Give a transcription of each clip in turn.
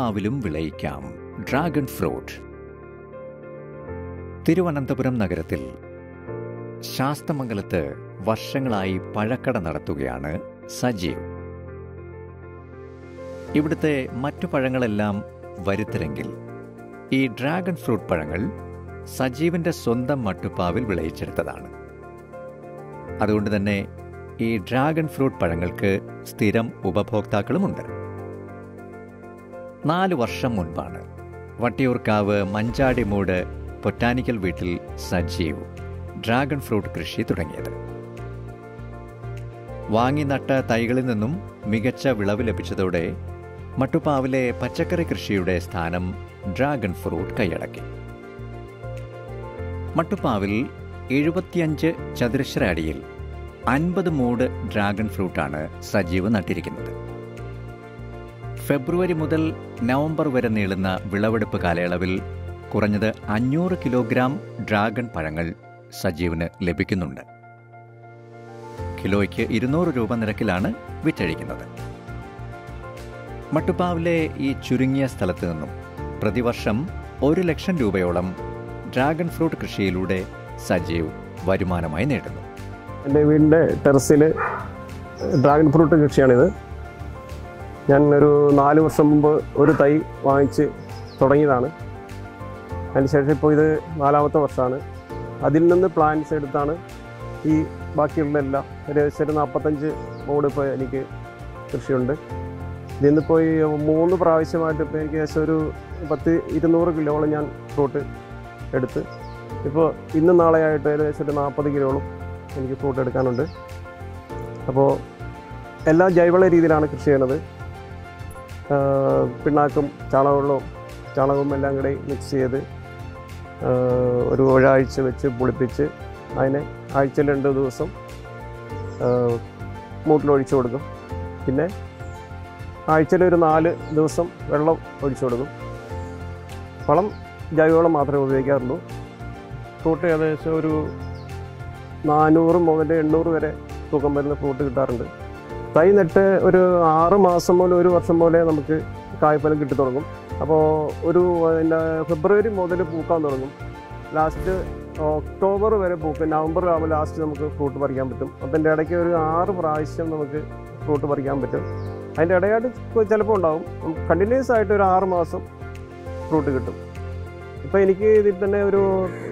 മട്ടുപ്പാവിലും വിളയിക്കാം. Dragon fruit Thiruvananthapuram നഗരത്തിൽ ശാസ്തമംഗലത്ത് വർഷങ്ങളായി പഴക്കട നടത്തുകയാണ് സജീവ് ഇവിടുത്തെ മറ്റു പഴങ്ങളെല്ലാം വരുത്തരെങ്കിൽ ഈ ഡ്രാഗൺ ഫ്രൂട്ട് പഴങ്ങൾ സജീവിന്റെ സ്വന്തം മട്ടുപ്പാവിൽ വിളയിച്ചെടുത്തതാണ്. അതുകൊണ്ട് തന്നെ ഈ ഡ്രാഗൺ ഫ്രൂട്ട് പഴങ്ങൾക്ക് സ്ഥിരം ഉപഭോക്താക്കളുമുണ്ട്. നാല് വർഷം മുൻപാണ്. വട്ടിയൂർക്കാവ് മഞ്ചാടിമൂട് പൊറ്റാനിക്കൽ വീട്ടിൽ സജീവ് ഡ്രാഗൺ ഫ്രൂട്ട് കൃഷി തുടങ്ങിയത്. വാങ്ങി നട്ട തൈകളിൽ നിന്നും മികച്ച വിളവ് ലഭിച്ചതോടെ മട്ടുപ്പാവിലെ പച്ചക്കറി കൃഷിയുടെ സ്ഥാനം ഡ്രാഗൺ ഫ്രൂട്ട് കൈയടക്കി. മട്ടുപ്പാവിൽ എഴുപത്തിയഞ്ച് ചതുരശ്ര അടിയിൽ അൻപത് മൂട് ഡ്രാഗൺ ഫ്രൂട്ടാണ് സജീവ് നട്ടിരിക്കുന്നത്. ഫെബ്രുവരി മുതൽ നവംബർ വരെ നീളുന്ന വിളവെടുപ്പ് കാലയളവിൽ കുറഞ്ഞത് അഞ്ഞൂറ് കിലോഗ്രാം ഡ്രാഗൺ പഴങ്ങൾ സജീവിന് ലഭിക്കുന്നുണ്ട്. കിലോയ്ക്ക് ഇരുന്നൂറ് രൂപ നിരക്കിലാണ് വിറ്റഴിക്കുന്നത്. മട്ടുപ്പാവിലെ ഈ ചുരുങ്ങിയ സ്ഥലത്ത് നിന്നും പ്രതിവർഷം ഒരു ലക്ഷം രൂപയോളം ഡ്രാഗൺ ഫ്രൂട്ട് കൃഷിയിലൂടെ സജീവ് വരുമാനമായി നേടുന്നു. എന്റെ വീടിന്റെ ടെറസിൽ ഡ്രാഗൺ ഫ്രൂട്ട് കൃഷിയാണിത്. ഞാൻ ഒരു നാല് വർഷം മുമ്പ് ഒരു തൈ വാങ്ങിച്ച് തുടങ്ങിയതാണ്. അതിനുശേഷം ഇപ്പോൾ ഇത് നാലാമത്തെ വർഷമാണ്. അതിൽ നിന്ന് പ്ലാൻസ് എടുത്താണ് ഈ ബാക്കിയുള്ള എല്ലാം. ഏകദേശം ഒരു നാൽപ്പത്തഞ്ച് മോഡ് ഇപ്പോൾ എനിക്ക് കൃഷിയുണ്ട്. ഇതിൽ നിന്നിപ്പോൾ ഈ മൂന്ന് പ്രാവശ്യമായിട്ട് ഇപ്പോൾ എനിക്ക് ഏകദേശം ഒരു പത്ത് ഇരുന്നൂറ് കിലോളം ഞാൻ ഫ്രൂട്ട് എടുത്ത് ഇപ്പോൾ ഇന്ന് നാളെയായിട്ട് ഏകദേശം ഒരു നാൽപ്പത് കിലോളം എനിക്ക് ഫ്രൂട്ട് എടുക്കാനുണ്ട്. അപ്പോൾ എല്ലാം ജൈവള രീതിയിലാണ് കൃഷി ചെയ്യുന്നത്. പിണ്ണാക്കും ചാണകവെള്ളവും ചാണകവും എല്ലാം കൂടി മിക്സ് ചെയ്ത് ഒരു ഒരാഴ്ച വെച്ച് പുളിപ്പിച്ച് അതിനെ ആഴ്ചയിൽ രണ്ട് ദിവസം മൂട്ടിലൊഴിച്ചു കൊടുക്കും. പിന്നെ ആഴ്ചയിൽ ഒരു നാല് ദിവസം വെള്ളം ഒഴിച്ചു കൊടുക്കും. വളം ജൈവവളം മാത്രമേ ഉപയോഗിക്കാറുള്ളൂ. ഫ്രൂട്ട് ഏകദേശം ഒരു നാനൂറ് മുതൽ എണ്ണൂറ് വരെ തൂക്കം വരുന്ന ഫ്രൂട്ട് കിട്ടാറുണ്ട്. തൈ നട്ട് ഒരു ആറ് മാസം പോലെ ഒരു വർഷം പോലെ നമുക്ക് കായ്ഫലം കിട്ടി തുടങ്ങും. അപ്പോൾ ഒരു പിന്നെ ഫെബ്രുവരി മുതൽ പൂക്കാൻ തുടങ്ങും. ലാസ്റ്റ് ഒക്ടോബർ വരെ പൂക്കും. നവംബർ ആകുമ്പോൾ ലാസ്റ്റ് നമുക്ക് ഫ്രൂട്ട് പറിക്കാൻ പറ്റും. അതിന്റെ ഇടയ്ക്ക് ഒരു ആറ് പ്രാവശ്യം നമുക്ക് ഫ്രൂട്ട് പറിക്കാൻ പറ്റും. അതിന്റെ ഇടയായിട്ട് ചിലപ്പോൾ ഉണ്ടാകും കണ്ടിന്യൂസ് ആയിട്ട് ഒരു ആറ് മാസം ഫ്രൂട്ട് കിട്ടും. ഇപ്പോൾ എനിക്ക് ഇതിൽ തന്നെ ഒരു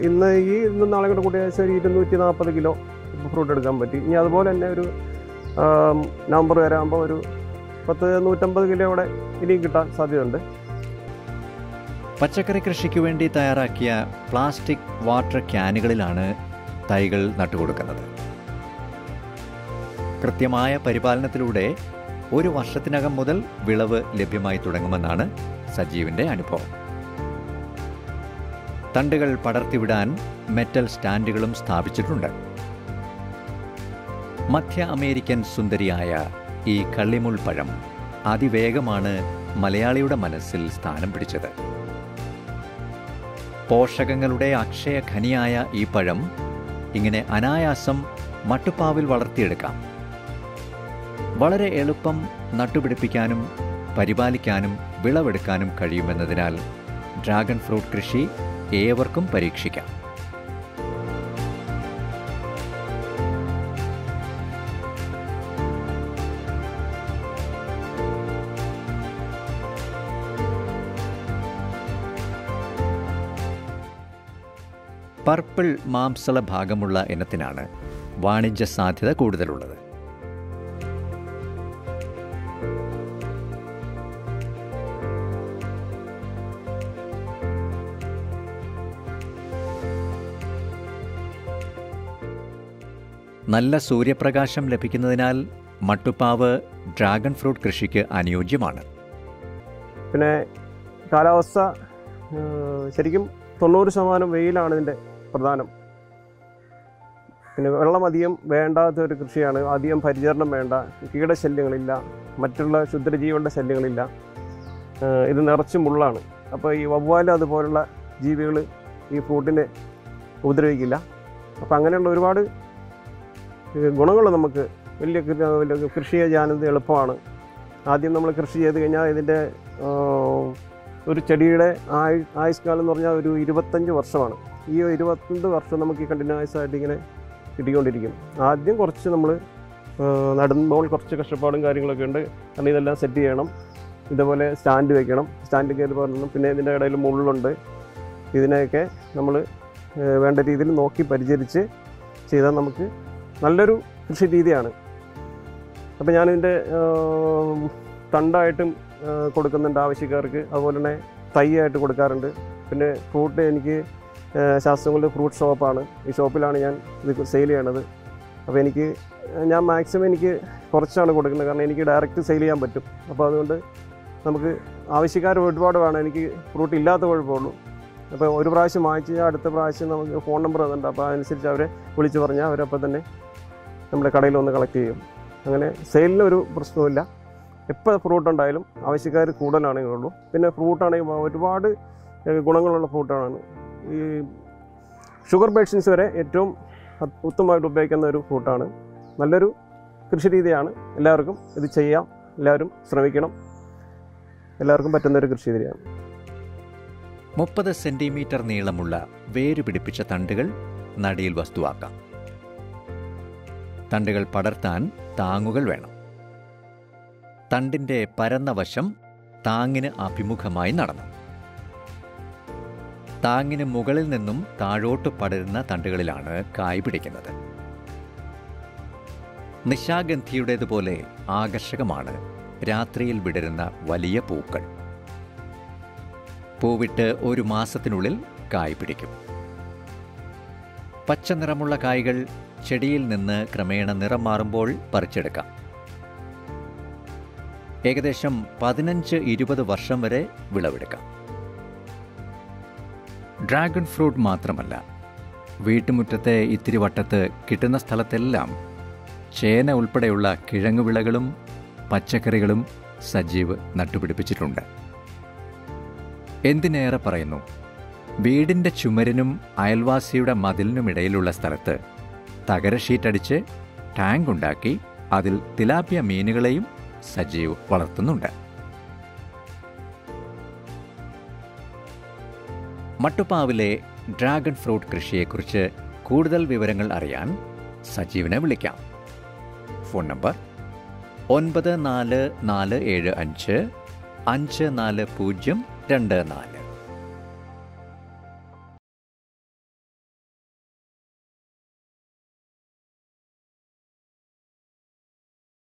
ഇന്ന് ഈ ഇന്ന് നാളെ കൂടെ കൂടി ഏകദേശം ഒരു ഇരുന്നൂറ്റി നാൽപ്പത് കിലോ ഫ്രൂട്ട് എടുക്കാൻ പറ്റി. ഇനി അതുപോലെ തന്നെ ഒരു നവംബർ വരെ ആകുമ്പോൾ ഒരു പത്ത് നൂറ്റമ്പത് കിലോയുടെ ഇനിയും കിട്ടാൻ സാധ്യതയുണ്ട്. പച്ചക്കറി കൃഷിക്ക് വേണ്ടി തയ്യാറാക്കിയ പ്ലാസ്റ്റിക് വാട്ടർ ക്യാനുകളിലാണ് തൈകൾ നട്ടുകൊടുക്കുന്നത്. കൃത്യമായ പരിപാലനത്തിലൂടെ ഒരു വർഷത്തിനകം മുതൽ വിളവ് ലഭ്യമായി തുടങ്ങുമെന്നാണ് സജീവിന്റെ അനുഭവം. തണ്ടുകൾ പടർത്തിവിടാൻ മെറ്റൽ സ്റ്റാൻഡുകളും സ്ഥാപിച്ചിട്ടുണ്ട്. മധ്യ അമേരിക്കൻ സുന്ദരിയായ ഈ കള്ളിമുൾ പഴം അതിവേഗമാണ് മലയാളിയുടെ മനസ്സിൽ സ്ഥാനം പിടിച്ചത്. പോഷകങ്ങളുടെ അക്ഷയഖനിയായ ഈ പഴം ഇങ്ങനെ അനായാസം മട്ടുപ്പാവിൽ വളർത്തിയെടുക്കാം. വളരെ എളുപ്പം നട്ടുപിടിപ്പിക്കാനും പരിപാലിക്കാനും വിളവെടുക്കാനും കഴിയുമെന്നതിനാൽ ഡ്രാഗൺ ഫ്രൂട്ട് കൃഷി ഏവർക്കും പരീക്ഷിക്കാം. പർപ്പിൾ മാംസള ഭാഗമുള്ള ഇനത്തിനാണ് വാണിജ്യ സാധ്യത കൂടുതലുള്ളത്. നല്ല സൂര്യപ്രകാശം ലഭിക്കുന്നതിനാൽ മട്ടുപ്പാവ് ഡ്രാഗൺ ഫ്രൂട്ട് കൃഷിക്ക് അനുയോജ്യമാണ്. പിന്നെ കാലാവസ്ഥ ശരിക്കും തൊണ്ണൂറ് ശതമാനം വെയിലാണ് ഇതിന്റെ പ്രധാനം. പിന്നെ വെള്ളം അധികം വേണ്ടാത്ത ഒരു കൃഷിയാണ്. അധികം പരിചരണം വേണ്ട. കീടശല്യങ്ങളില്ല. മറ്റുള്ള ക്ഷുദ്രജീവികളുടെ ശല്യങ്ങളില്ല. ഇത് നിറച്ചും മുള്ളാണ് അപ്പോൾ ഈ വവ്വാൽ അതുപോലുള്ള ജീവികൾ ഈ ഫ്രൂട്ടിനെ ഉപദ്രവിക്കില്ല. അപ്പോൾ അങ്ങനെയുള്ള ഒരുപാട് ഗുണങ്ങൾ നമുക്ക് വലിയ വലിയ കൃഷി ചെയ്യാനത് എളുപ്പമാണ്. ആദ്യം നമ്മൾ കൃഷി ചെയ്ത് കഴിഞ്ഞാൽ ഇതിന്റെ ഒരു ചെടിയുടെ ആയുഷ് ആയുഷ്കാലം എന്ന് പറഞ്ഞാൽ ഒരു ഇരുപത്തഞ്ച് വർഷമാണ്. ഈ ഇരുപത്തിരണ്ട് വർഷം നമുക്ക് ഈ കണ്ടിന്യൂസ് ആയിട്ട് ഇങ്ങനെ കിട്ടിക്കൊണ്ടിരിക്കും. ആദ്യം കുറച്ച് നമ്മൾ നടുമ്പോൾ കുറച്ച് കഷ്ടപ്പാടും കാര്യങ്ങളൊക്കെ ഉണ്ട്. കാരണം ഇതെല്ലാം സെറ്റ് ചെയ്യണം. ഇതേപോലെ സ്റ്റാൻഡ് വെക്കണം. സ്റ്റാൻഡ് കയറി പറഞ്ഞു പിന്നെ ഇതിന്റെ ഇടയിൽ മുള്ളുണ്ട്. ഇതിനെയൊക്കെ നമ്മൾ വേണ്ട രീതിയിൽ നോക്കി പരിചരിച്ച് ചെയ്താൽ നമുക്ക് നല്ലൊരു കൃഷി രീതിയാണ്. അപ്പോൾ ഞാനിതിന്റെ തണ്ടായിട്ടും കൊടുക്കുന്നുണ്ട് ആവശ്യക്കാർക്ക്. അതുപോലെ തന്നെ തൈയായിട്ട് കൊടുക്കാറുണ്ട്. പിന്നെ ഫ്രൂട്ട് എനിക്ക് ശാസ്ത്രങ്ങളുടെ ഫ്രൂട്ട് ഷോപ്പാണ്. ഈ ഷോപ്പിലാണ് ഞാൻ ഇത് സെയിൽ ചെയ്യണത്. അപ്പോൾ എനിക്ക് ഞാൻ മാക്സിമം എനിക്ക് കുറച്ചാണ് കൊടുക്കുന്നത്. കാരണം എനിക്ക് ഡയറക്റ്റ് സെയിൽ ചെയ്യാൻ പറ്റും. അപ്പോൾ അതുകൊണ്ട് നമുക്ക് ആവശ്യക്കാർ ഒരുപാട് വേണം. എനിക്ക് ഫ്രൂട്ട് ഇല്ലാത്ത കുഴപ്പമുള്ളൂ. അപ്പോൾ ഒരു പ്രാവശ്യം വാങ്ങിച്ച് അടുത്ത പ്രാവശ്യം നമുക്ക് ഫോൺ നമ്പർ തന്നിട്ടുണ്ട്. അപ്പോൾ അതനുസരിച്ച് അവരെ വിളിച്ച് പറഞ്ഞാൽ അവരപ്പോൾ തന്നെ നമ്മുടെ കടയിൽ ഒന്ന് കളക്ട് ചെയ്യും. അങ്ങനെ സെയിലിന് ഒരു പ്രശ്നവുമില്ല. എപ്പോൾ ഫ്രൂട്ട് ഉണ്ടായാലും ആവശ്യക്കാർ കൂടുതലാണെങ്കിൽ ഉള്ളൂ. പിന്നെ ഫ്രൂട്ടാണെങ്കിൽ ഒരുപാട് ഗുണങ്ങളുള്ള ഫ്രൂട്ടാണ്. ഈ ഷുഗർ പേഷ്യൻസ് വരെ ഏറ്റവും ഉത്തമമായിട്ട് ഉപയോഗിക്കുന്ന ഒരു ഫ്രൂട്ടാണ് നല്ലൊരു കൃഷി രീതിയാണ്. എല്ലാവർക്കും ഇത് ചെയ്യാം. എല്ലാവരും ശ്രമിക്കണം. എല്ലാവർക്കും പറ്റുന്ന ഒരു കൃഷി രീതിയാണ്. മുപ്പത് സെന്റിമീറ്റർ നീളമുള്ള വേര് പിടിപ്പിച്ച തണ്ടുകൾ നടിയിൽ വസ്തുവാക്കാം. തണ്ടുകൾ പടർത്താൻ താങ്ങുകൾ വേണം. തണ്ടിന്റെ പരന്ന വശം താങ്ങിന് അഭിമുഖമായി നടന്നു. താങ്ങിന് മുകളിൽ നിന്നും താഴോട്ട് പടരുന്ന തണ്ടുകളിലാണ് കായ് പിടിക്കുന്നത്. നിശാഗന്ധിയുടേതുപോലെ ആകർഷകമാണ് രാത്രിയിൽ വിടരുന്ന വലിയ പൂക്കൾ. പൂവിട്ട് ഒരു മാസത്തിനുള്ളിൽ കായ് പിടിക്കും. പച്ച നിറമുള്ള കായ്കൾ ചെടിയിൽ നിന്ന് ക്രമേണ നിറം മാറുമ്പോൾ പറിച്ചെടുക്കാം. ഏകദേശം പതിനഞ്ച് ഇരുപത് വർഷം വരെ വിളവെടുക്കാം. ഡ്രാഗൺ ഫ്രൂട്ട് മാത്രമല്ല വീട്ടുമുറ്റത്തെ ഇത്തിരി വട്ടത്ത് കിട്ടുന്ന സ്ഥലത്തെല്ലാം ചേന ഉൾപ്പെടെയുള്ള കിഴങ്ങുവിളകളും പച്ചക്കറികളും സജീവ് നട്ടുപിടിപ്പിച്ചിട്ടുണ്ട്. എന്തിനേറെ പറയുന്നു? വീടിന്റെ ചുമരിനും അയൽവാസിയുടെ മതിലിനുമിടയിലുള്ള സ്ഥലത്ത് തകര ഷീറ്റടിച്ച് ടാങ്ക് ഉണ്ടാക്കി അതിൽ തിലാപ്പിയ മീനുകളെയും സജീവ് വളർത്തുന്നുണ്ട്. മട്ടുപ്പാവിലെ ഡ്രാഗൺ ഫ്രൂട്ട് കൃഷിയെക്കുറിച്ച് കൂടുതൽ വിവരങ്ങൾ അറിയാൻ സജീവനെ വിളിക്കാം. ഫോൺ നമ്പർ ഒൻപത് നാല് നാല് ഏഴ് അഞ്ച് അഞ്ച് നാല് പൂജ്യം രണ്ട് നാല്.